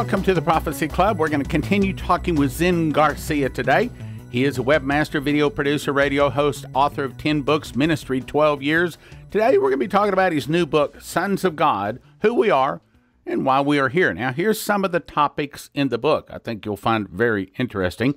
Welcome to the Prophecy Club. We're going to continue talking with Zen Garcia today. He is a webmaster, video producer, radio host, author of 10 books, ministry 12 years. Today we're going to be talking about his new book, Sons of God Who We Are and Why We Are Here. Now, here's some of the topics in the book I think you'll find very interesting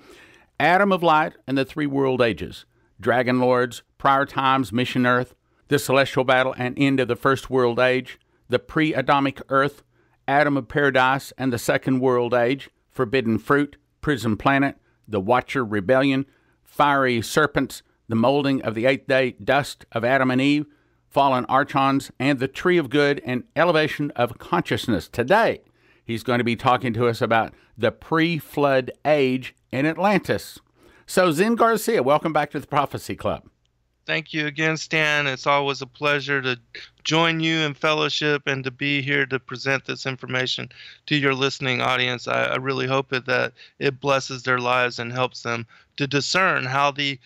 Adam of Light and the Three World Ages, Dragon Lords, Prior Times, Mission Earth, the Celestial Battle and End of the First World Age, the Pre Adamic Earth, Adam of Paradise and the Second World Age, Forbidden Fruit, Prison Planet, The Watcher Rebellion, Fiery Serpents, The Molding of the Eighth Day, Dust of Adam and Eve, Fallen Archons, and The Tree of Good and Elevation of Consciousness. Today, he's going to be talking to us about the pre flood age in Atlantis. So, Zen Garcia, welcome back to the Prophecy Club. Thank you again, Stan. It's always a pleasure to join you in fellowship and to be here to present this information to your listening audience. I, I really hope it, that it blesses their lives and helps them to discern how the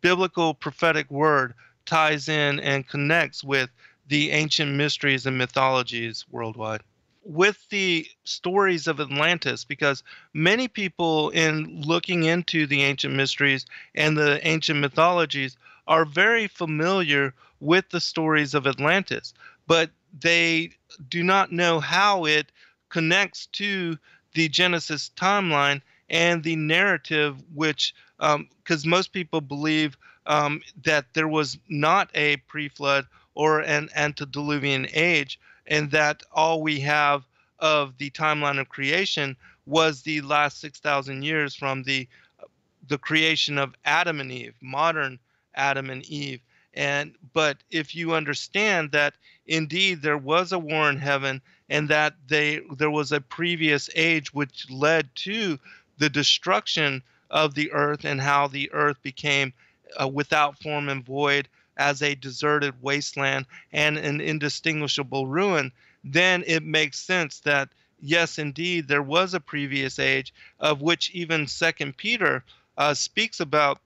biblical prophetic word ties in and connects with the ancient mysteries and mythologies worldwide with the stories of Atlantis because many people in looking into the ancient mysteries and the ancient mythologies are very familiar with the stories of Atlantis, but they do not know how it connects to the Genesis timeline and the narrative, which, because um, most people believe um, that there was not a pre flood or an antediluvian age, and that all we have of the timeline of creation was the last 6,000 years from the the creation of Adam and Eve, modern Adam and Eve. And but if you understand that indeed there was a war in heaven and that they there was a previous age which led to the destruction of the earth and how the earth became uh, without form and void as a deserted wasteland and an indistinguishable ruin, then it makes sense that yes, indeed, there was a previous age of which even Second Peter uh, speaks about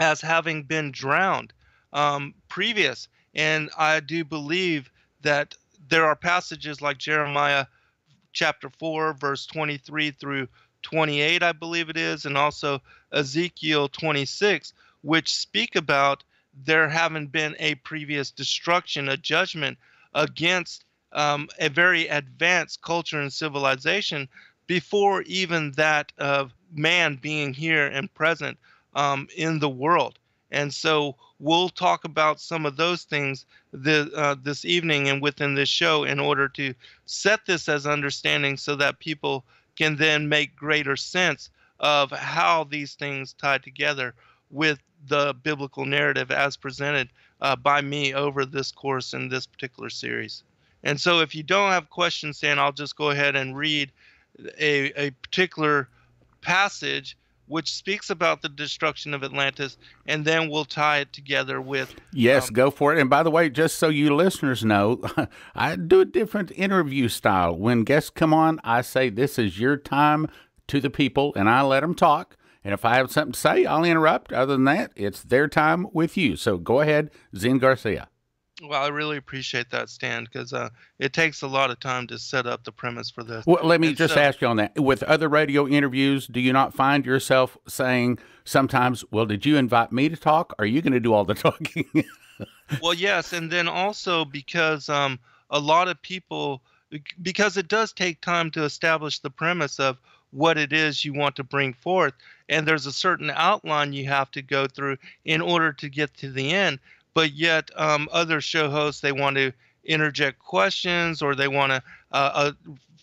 as having been drowned um, previous. And I do believe that there are passages like Jeremiah chapter 4, verse 23 through 28, I believe it is, and also Ezekiel 26, which speak about there having been a previous destruction, a judgment against um, a very advanced culture and civilization before even that of man being here and present um, in the world. And so we'll talk about some of those things this, uh, this evening and within this show in order to set this as understanding so that people can then make greater sense of how these things tie together with the biblical narrative as presented uh, by me over this course in this particular series. And so if you don't have questions, Stan, I'll just go ahead and read a, a particular passage which speaks about the destruction of Atlantis, and then we'll tie it together with. Yes, um, go for it. And by the way, just so you listeners know, I do a different interview style. When guests come on, I say, This is your time to the people, and I let them talk. And if I have something to say, I'll interrupt. Other than that, it's their time with you. So go ahead, Zen Garcia. Well, I really appreciate that, Stan, because uh, it takes a lot of time to set up the premise for this. Well, let me and just so, ask you on that. With other radio interviews, do you not find yourself saying sometimes, well, did you invite me to talk? Are you going to do all the talking? well, yes. And then also because um, a lot of people, because it does take time to establish the premise of what it is you want to bring forth. And there's a certain outline you have to go through in order to get to the end but yet um, other show hosts they want to interject questions or they want to uh, uh,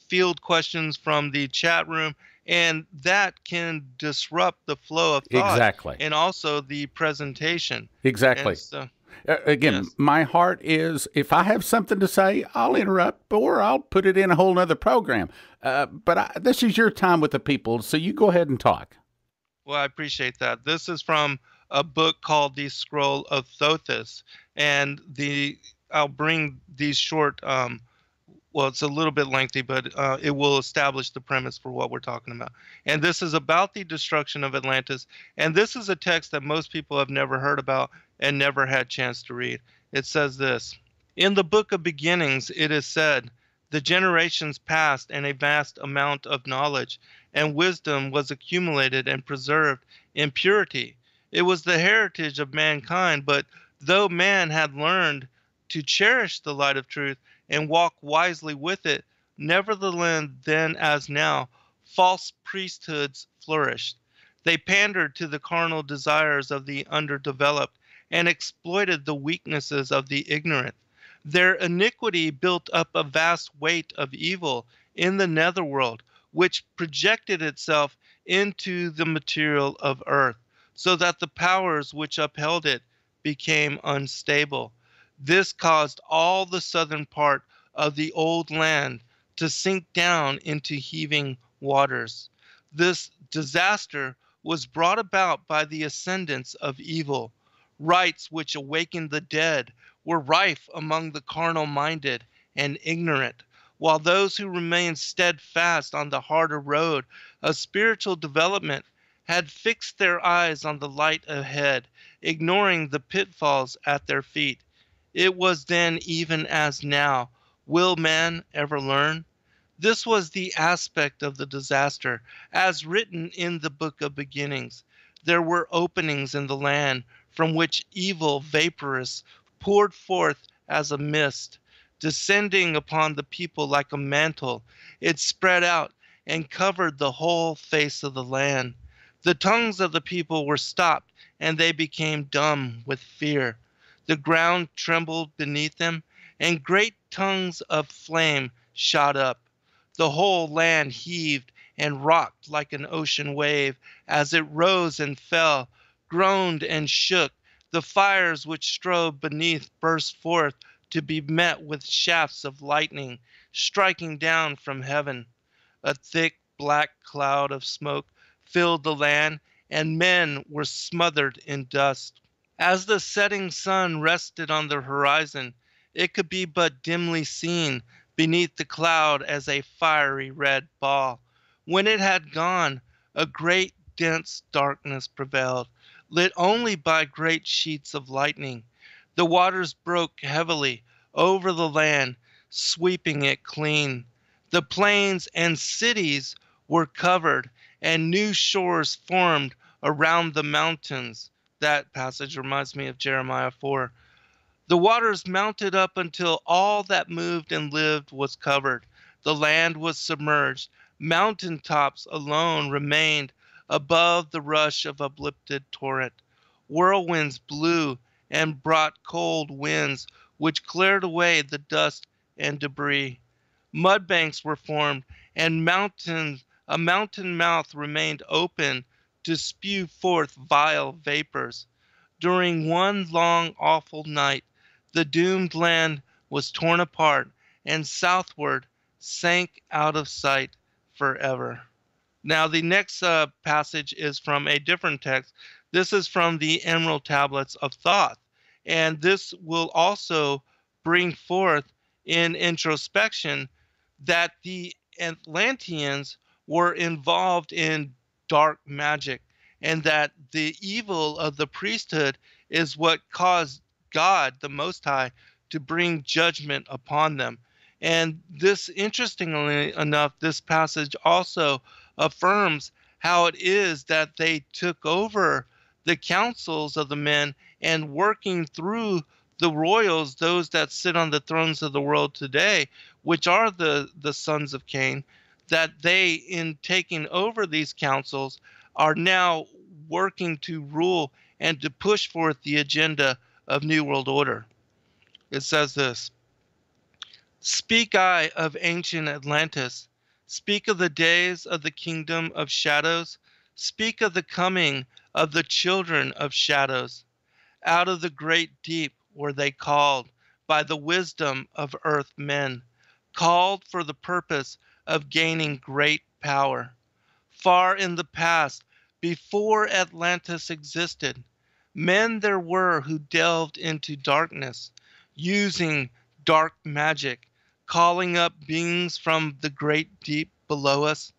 field questions from the chat room and that can disrupt the flow of thought exactly. and also the presentation. Exactly. So, again yes. my heart is if i have something to say i'll interrupt or i'll put it in a whole nother program. Uh, but I, this is your time with the people so you go ahead and talk. Well i appreciate that. This is from a book called The Scroll of Thothis, and the I'll bring these short. Um, well, it's a little bit lengthy, but uh, it will establish the premise for what we're talking about. And this is about the destruction of Atlantis. And this is a text that most people have never heard about and never had chance to read. It says this In the book of beginnings, it is said, The generations passed, and a vast amount of knowledge and wisdom was accumulated and preserved in purity. It was the heritage of mankind, but though man had learned to cherish the light of truth and walk wisely with it, nevertheless, then as now, false priesthoods flourished. They pandered to the carnal desires of the underdeveloped and exploited the weaknesses of the ignorant. Their iniquity built up a vast weight of evil in the netherworld, which projected itself into the material of earth, so that the powers which upheld it became unstable. This caused all the southern part of the old land to sink down into heaving waters. This disaster was brought about by the ascendance of evil. Rites which awakened the dead were rife among the carnal minded and ignorant, while those who remained steadfast on the harder road of spiritual development had fixed their eyes on the light ahead, ignoring the pitfalls at their feet. It was then, even as now. Will man ever learn? This was the aspect of the disaster, as written in the book of beginnings. There were openings in the land from which evil vaporous poured forth as a mist, descending upon the people like a mantle. It spread out and covered the whole face of the land. The tongues of the people were stopped, and they became dumb with fear. The ground trembled beneath them, and great tongues of flame shot up. The whole land heaved and rocked like an ocean wave as it rose and fell, groaned and shook, the fires which strove beneath burst forth to be met with shafts of lightning striking down from heaven. A thick black cloud of smoke filled the land, and men were smothered in dust. As the setting sun rested on the horizon, it could be but dimly seen beneath the cloud as a fiery red ball. When it had gone, a great dense darkness prevailed, lit only by great sheets of lightning. The waters broke heavily over the land, sweeping it clean. The plains and cities were covered, and new shores formed around the mountains. That passage reminds me of Jeremiah 4. The waters mounted up until all that moved and lived was covered. The land was submerged. Mountain tops alone remained above the rush of uplifted torrent. Whirlwinds blew and brought cold winds, which cleared away the dust and debris. Mud banks were formed, and mountains, a mountain mouth remained open to spew forth vile vapors. During one long, awful night, the doomed land was torn apart and southward sank out of sight forever. Now, the next uh, passage is from a different text. This is from the Emerald Tablets of Thoth. And this will also bring forth in introspection that the Atlanteans were involved in dark magic and that the evil of the priesthood is what caused God, the Most High, to bring judgment upon them. And this, interestingly enough, this passage also affirms how it is that they took over the councils of the men and working through the royals, those that sit on the thrones of the world today, which are the, the sons of Cain, that they, in taking over these councils, are now working to rule and to push forth the agenda of New World Order. It says this Speak I of ancient Atlantis, speak of the days of the kingdom of shadows, speak of the coming of the children of shadows. Out of the great deep were they called by the wisdom of earth men, called for the purpose of gaining great power. Far in the past, before Atlantis existed, men there were who delved into darkness, using dark magic calling up beings from the great deep below us.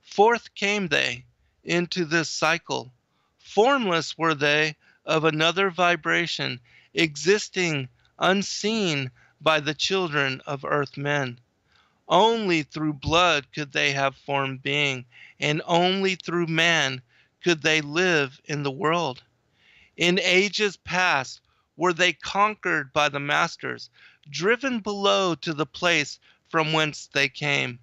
Forth came they into this cycle. Formless were they of another vibration, existing unseen by the children of earth men. Only through blood could they have formed being, and only through man could they live in the world. In ages past were they conquered by the masters, driven below to the place from whence they came.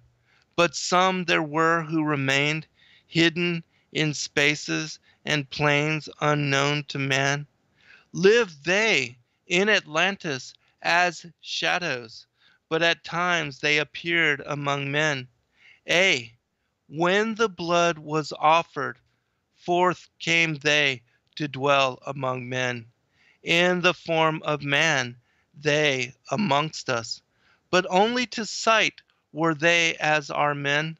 But some there were who remained, hidden in spaces and plains unknown to man. Lived they in Atlantis as shadows, but at times they appeared among men. A, when the blood was offered, forth came they to dwell among men. In the form of man, they amongst us, but only to sight were they as our men.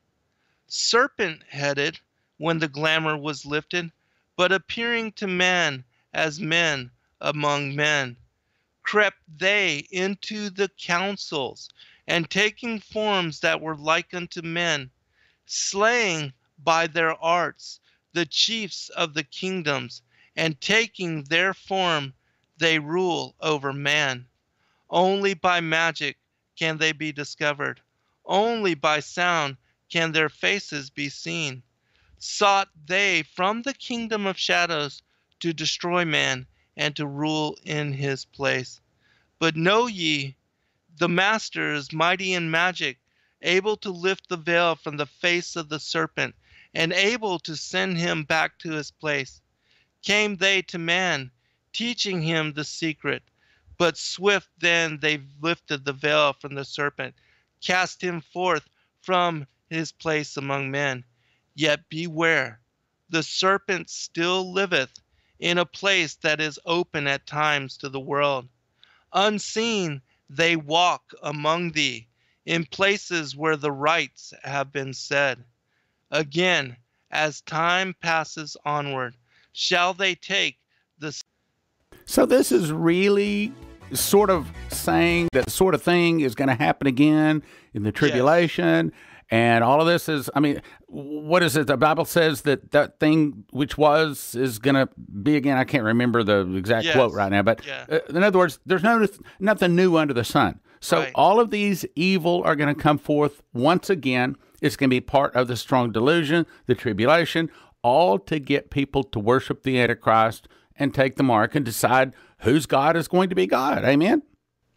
Serpent headed when the glamour was lifted, but appearing to man as men among men. Crept they into the councils, and taking forms that were like unto men, slaying by their arts the chiefs of the kingdoms, and taking their form, they rule over man. Only by magic can they be discovered. Only by sound can their faces be seen. Sought they from the kingdom of shadows to destroy man and to rule in his place. But know ye, the Master is mighty in magic, able to lift the veil from the face of the serpent, and able to send him back to his place. Came they to man, teaching him the secret, but swift then they lifted the veil from the serpent, cast him forth from his place among men. Yet beware, the serpent still liveth in a place that is open at times to the world. Unseen they walk among thee in places where the rites have been said. Again, as time passes onward, shall they take the. So, this is really sort of saying that sort of thing is going to happen again in the tribulation. Yes. And all of this is, I mean, what is it? The Bible says that that thing which was is going to be again. I can't remember the exact yes. quote right now, but yeah. uh, in other words, there's no nothing new under the sun. So right. all of these evil are going to come forth once again. It's going to be part of the strong delusion, the tribulation, all to get people to worship the Antichrist and take the mark and decide whose God is going to be God. Amen.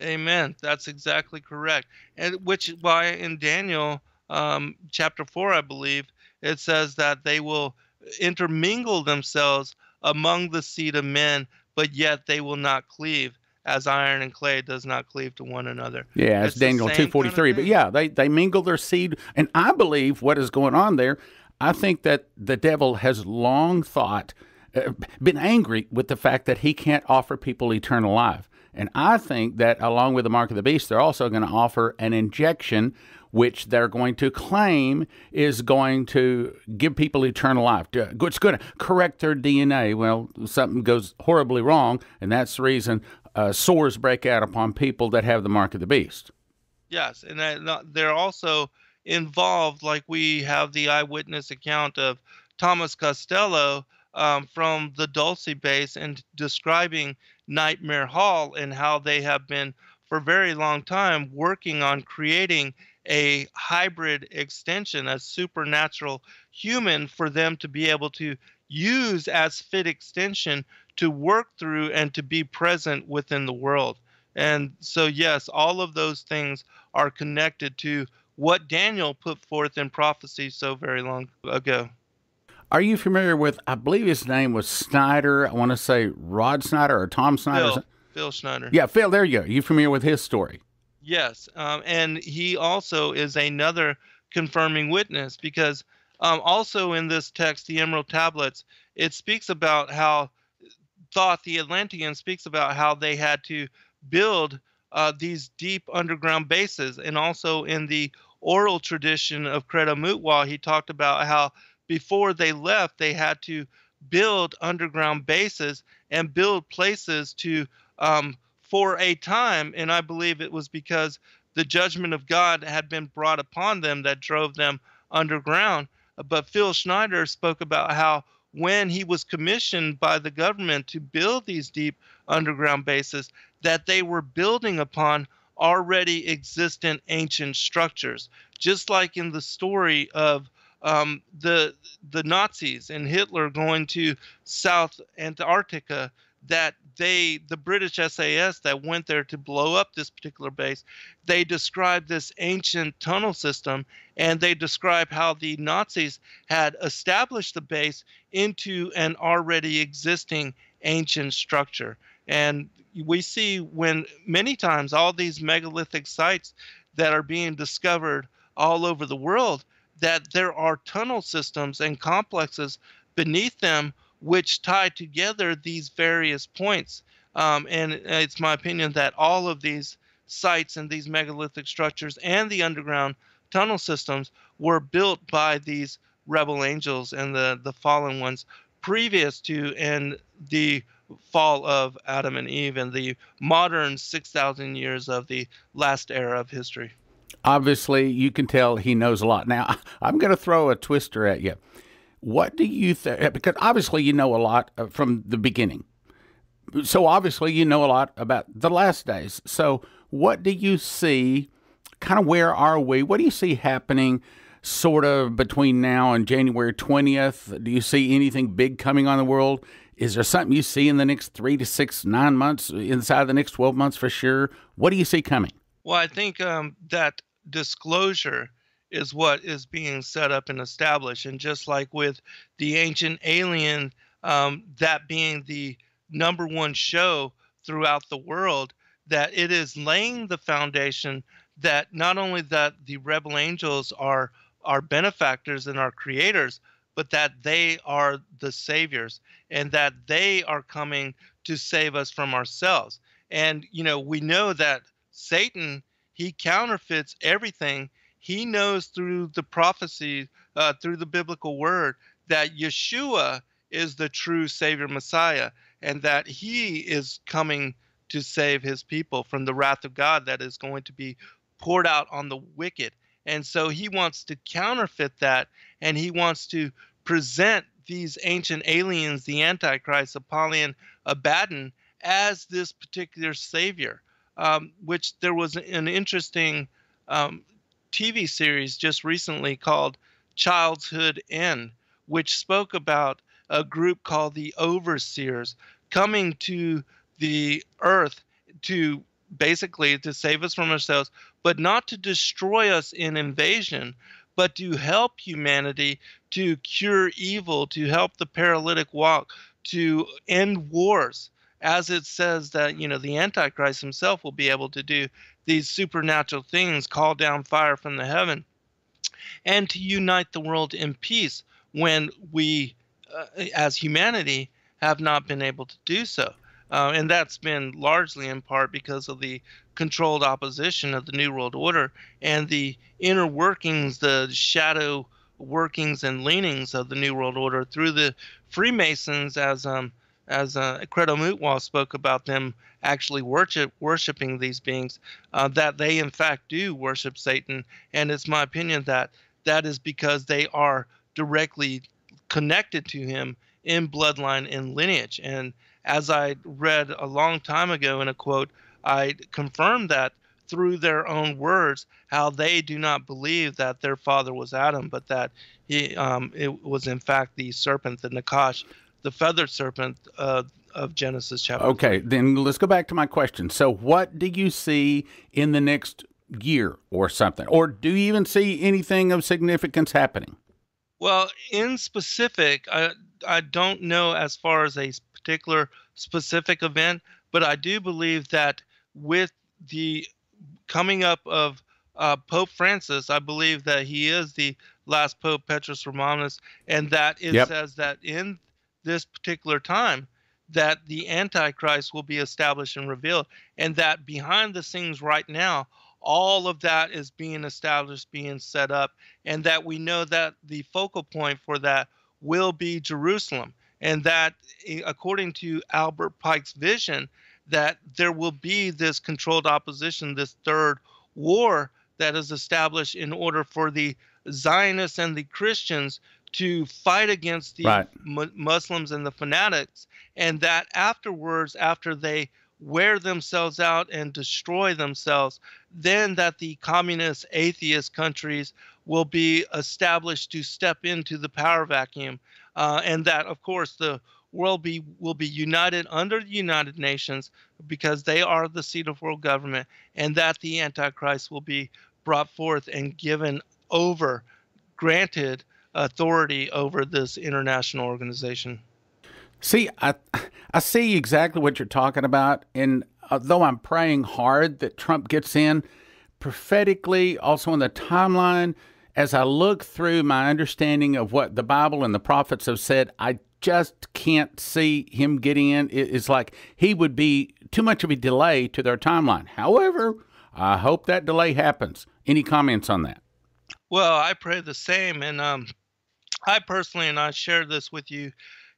Amen. That's exactly correct. And which why in Daniel um, chapter 4, I believe, it says that they will intermingle themselves among the seed of men, but yet they will not cleave as iron and clay does not cleave to one another. Yeah, it's, Daniel 243. Kind of but yeah, they, they mingle their seed. And I believe what is going on there, I think that the devil has long thought, uh, been angry with the fact that he can't offer people eternal life. And I think that along with the mark of the beast, they're also going to offer an injection which they're going to claim is going to give people eternal life. It's going to correct their DNA. Well, something goes horribly wrong, and that's the reason uh, sores break out upon people that have the mark of the beast. Yes, and they're also involved, like we have the eyewitness account of Thomas Costello um, from the Dulce base and describing Nightmare Hall and how they have been for a very long time working on creating a hybrid extension, a supernatural human for them to be able to use as fit extension to work through and to be present within the world. And so, yes, all of those things are connected to what Daniel put forth in prophecy so very long ago. Are you familiar with, I believe his name was Snyder. I want to say Rod Snyder or Tom Snyder. Phil, Phil Schneider. Yeah, Phil, there you go. You familiar with his story? Yes, um, and he also is another confirming witness because um, also in this text, the Emerald Tablets, it speaks about how Thoth the Atlantean speaks about how they had to build uh, these deep underground bases, and also in the oral tradition of Credo Mutwa, he talked about how before they left, they had to build underground bases and build places to um, for a time, and I believe it was because the judgment of God had been brought upon them that drove them underground. But Phil Schneider spoke about how when he was commissioned by the government to build these deep underground bases, that they were building upon already existent ancient structures. Just like in the story of um, the the Nazis and Hitler going to South Antarctica, that they the British SAS that went there to blow up this particular base, they described this ancient tunnel system and they describe how the Nazis had established the base into an already existing ancient structure. And we see when many times all these megalithic sites that are being discovered all over the world that there are tunnel systems and complexes beneath them which tie together these various points. Um, and it's my opinion that all of these sites and these megalithic structures and the underground tunnel systems were built by these rebel angels and the, the fallen ones previous to and the fall of Adam and Eve and the modern 6,000 years of the last era of history. Obviously, you can tell he knows a lot. Now, I'm going to throw a twister at you. What do you think? Because obviously, you know a lot uh, from the beginning. So, obviously, you know a lot about the last days. So, what do you see? Kind of where are we? What do you see happening? Sort of between now and January 20th? Do you see anything big coming on the world? Is there something you see in the next three to six, nine months, inside the next 12 months for sure? What do you see coming? Well, I think um, that disclosure is what is being set up and established. And just like with the ancient alien, um, that being the number one show throughout the world, that it is laying the foundation that not only that the rebel angels are our benefactors and our creators, but that they are the saviors and that they are coming to save us from ourselves. And, you know, we know that Satan, he counterfeits everything. He knows through the prophecy, uh, through the biblical word, that Yeshua is the true Savior Messiah and that he is coming to save his people from the wrath of God that is going to be poured out on the wicked. And so he wants to counterfeit that and he wants to present these ancient aliens, the Antichrist, Apollyon, Abaddon, as this particular savior. Um, which there was an interesting um, TV series just recently called Childhood End, which spoke about a group called the Overseers coming to the earth to basically to save us from ourselves, but not to destroy us in invasion, but to help humanity to cure evil, to help the paralytic walk, to end wars. As it says that, you know, the Antichrist himself will be able to do these supernatural things, call down fire from the heaven, and to unite the world in peace when we, uh, as humanity, have not been able to do so. Uh, and that's been largely in part because of the controlled opposition of the New World Order and the inner workings, the shadow workings and leanings of the New World Order through the Freemasons, as um, as uh, Credo Mutwa spoke about them actually worship worshiping these beings, uh, that they in fact do worship Satan, and it's my opinion that that is because they are directly connected to him in bloodline and lineage, and as I read a long time ago in a quote, I confirmed that through their own words how they do not believe that their father was Adam, but that he um, it was in fact the serpent, the Nachash, the feathered serpent uh, of Genesis chapter. Okay, then let's go back to my question. So, what do you see in the next year or something, or do you even see anything of significance happening? Well, in specific, I I don't know as far as a particular specific event, but I do believe that with the coming up of uh, Pope Francis, I believe that he is the last Pope Petrus Romanus, and that it yep. says that in this particular time that the Antichrist will be established and revealed, and that behind the scenes right now, all of that is being established, being set up, and that we know that the focal point for that will be Jerusalem and that eh, according to Albert Pike's vision, that there will be this controlled opposition, this third war that is established in order for the Zionists and the Christians to fight against the right. mu- Muslims and the fanatics, and that afterwards, after they wear themselves out and destroy themselves, then that the communist atheist countries will be established to step into the power vacuum. Uh, and that, of course, the world be, will be united under the United Nations because they are the seat of world government, and that the Antichrist will be brought forth and given over, granted authority over this international organization. See, I I see exactly what you're talking about, and though I'm praying hard that Trump gets in, prophetically, also in the timeline, as I look through my understanding of what the Bible and the prophets have said, I just can't see him getting in. It's like he would be too much of a delay to their timeline. However, I hope that delay happens. Any comments on that? Well, I pray the same, and um, I personally, and I shared this with you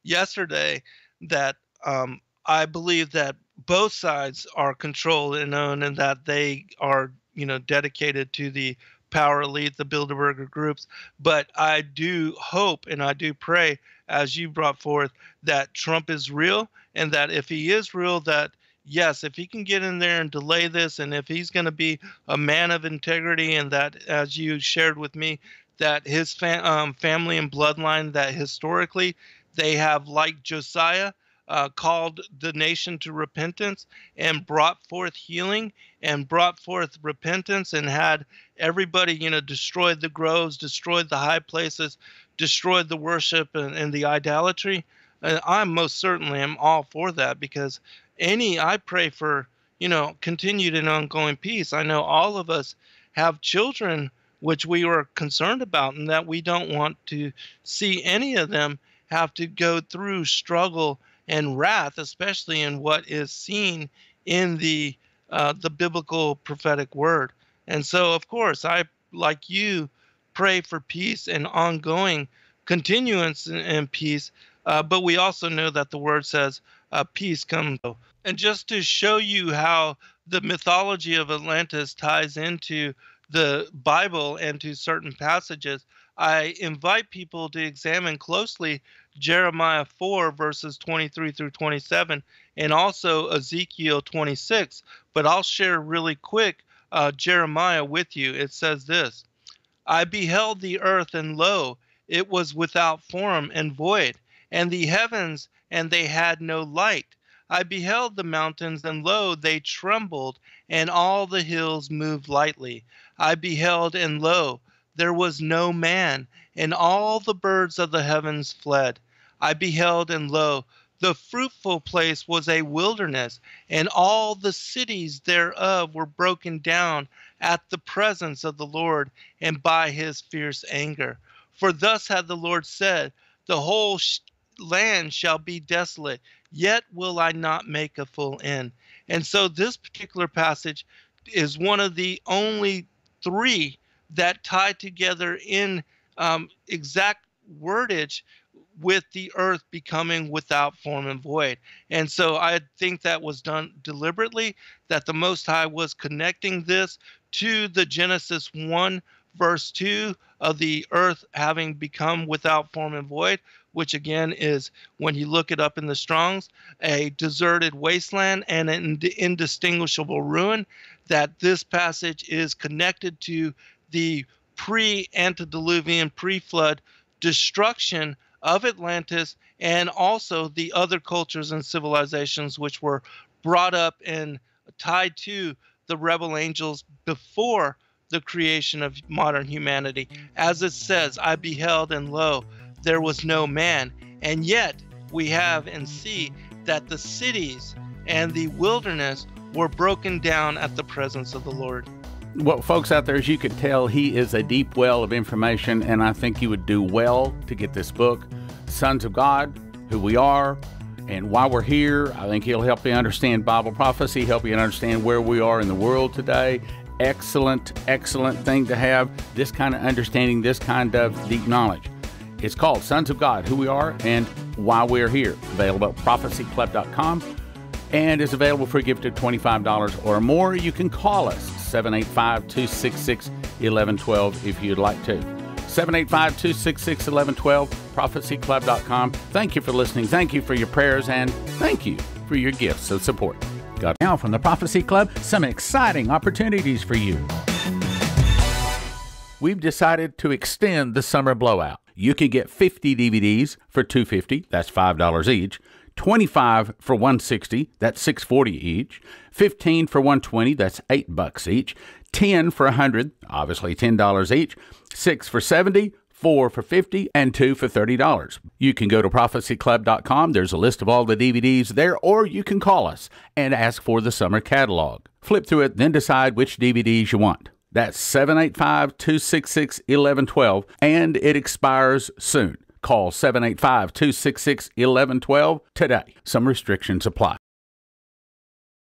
yesterday, that um, I believe that both sides are controlled and owned, and that they are, you know, dedicated to the power elite, the Bilderberger groups. But I do hope and I do pray, as you brought forth, that Trump is real, and that if he is real, that yes, if he can get in there and delay this, and if he's going to be a man of integrity, and that, as you shared with me, that his fa- um, family and bloodline, that historically they have, like Josiah, uh, called the nation to repentance and brought forth healing and brought forth repentance and had everybody, you know, destroyed the groves, destroyed the high places, destroyed the worship and, and the idolatry. And I'm most certainly am all for that because any I pray for, you know, continued and ongoing peace. I know all of us have children which we are concerned about and that we don't want to see any of them have to go through struggle and wrath, especially in what is seen in the uh, the biblical prophetic word. And so, of course, I like you pray for peace and ongoing continuance in, peace. Uh, but we also know that the word says uh, peace comes. And just to show you how the mythology of Atlantis ties into the Bible and to certain passages, I invite people to examine closely Jeremiah 4, verses 23 through 27, and also Ezekiel 26. But I'll share really quick uh, Jeremiah with you. It says this I beheld the earth, and lo, it was without form and void, and the heavens, and they had no light. I beheld the mountains, and lo, they trembled, and all the hills moved lightly. I beheld, and lo, there was no man, and all the birds of the heavens fled. I beheld, and lo, the fruitful place was a wilderness, and all the cities thereof were broken down at the presence of the Lord and by his fierce anger. For thus had the Lord said, The whole sh- land shall be desolate, yet will I not make a full end. And so this particular passage is one of the only three that tie together in um, exact wordage with the earth becoming without form and void. And so I think that was done deliberately, that the Most High was connecting this to the Genesis 1, verse 2 of the earth having become without form and void, which again is, when you look it up in the Strongs, a deserted wasteland and an indistinguishable ruin. That this passage is connected to the pre antediluvian, pre flood destruction of Atlantis and also the other cultures and civilizations which were brought up and tied to the rebel angels before the creation of modern humanity. As it says, I beheld and lo, there was no man. And yet we have and see that the cities and the wilderness were broken down at the presence of the Lord. Well, folks out there, as you can tell, he is a deep well of information, and I think you would do well to get this book, Sons of God, Who We Are, and Why We're Here. I think he'll help you understand Bible prophecy, help you understand where we are in the world today. Excellent, excellent thing to have this kind of understanding, this kind of deep knowledge. It's called Sons of God, Who We Are, and Why We're Here. Available at prophecyclub.com and is available for a gift of $25 or more. You can call us 785 266 1112 if you'd like to. 785 266 1112, prophecyclub.com. Thank you for listening. Thank you for your prayers, and thank you for your gifts of support. got now from the Prophecy Club some exciting opportunities for you. We've decided to extend the summer blowout. You can get 50 DVDs for 250, that's $5 each. 25 for 160, that's 640 each. 15 for 120, that's 8 bucks each. 10 for 100, obviously $10 each. 6 for 70, four for 50 and two for $30. You can go to prophecyclub.com. There's a list of all the DVDs there, or you can call us and ask for the summer catalog. Flip through it, then decide which DVDs you want. That's 785 266 1112, and it expires soon. Call 785 266 1112 today. Some restrictions apply.